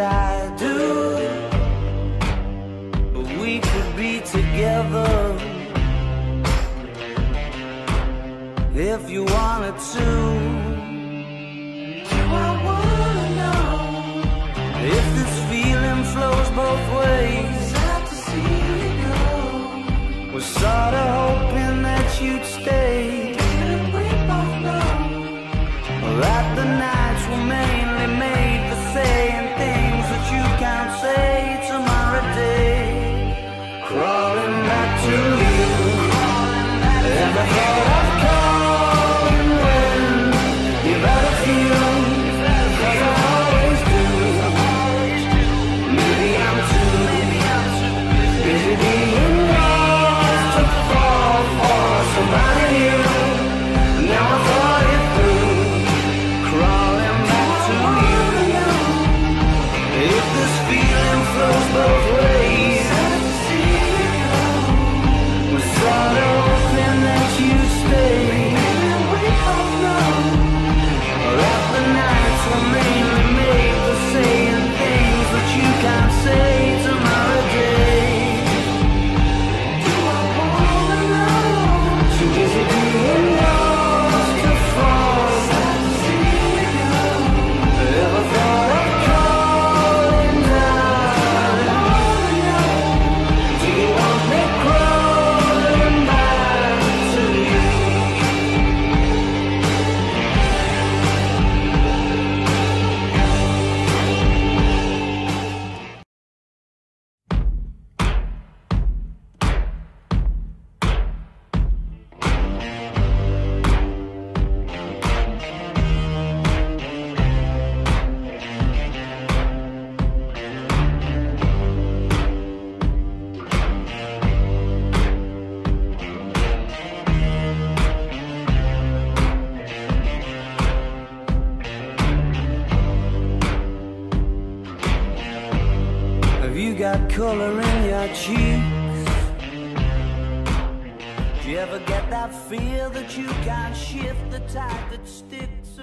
I do we could be together if you wanted to. Got color in your cheeks? Do you ever get that feel that you can't shift the tide that sticks